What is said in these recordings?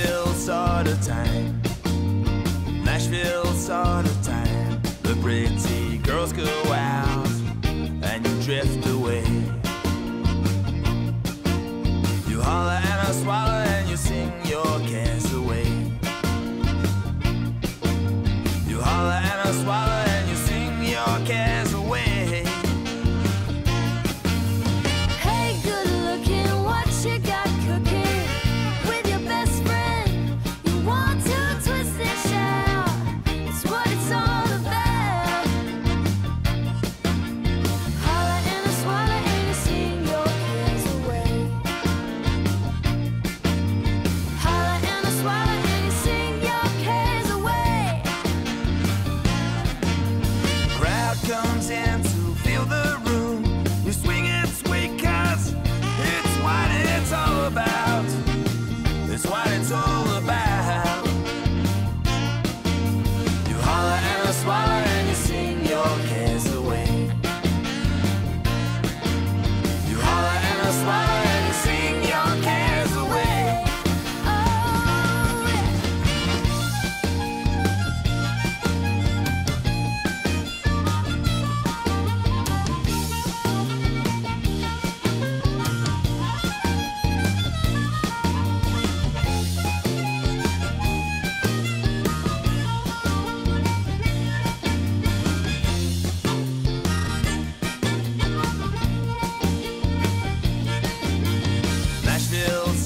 Nashville summertime. Nashville time The pretty girls go out and you drift away.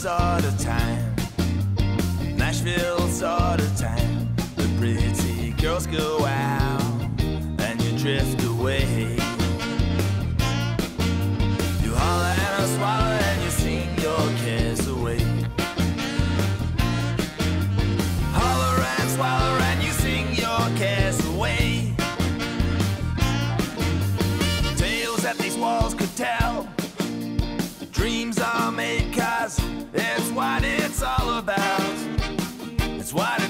sort of summertime, Nashville summertime. The pretty girls go out and you drift away. You holler and I swallow and you sing your cares away. Holler and swallow and you sing your cares away. Tales that these walls could tell. what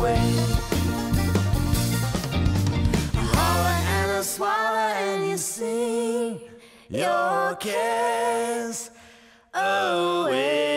away. A holler and a swallow and you sing your cares away.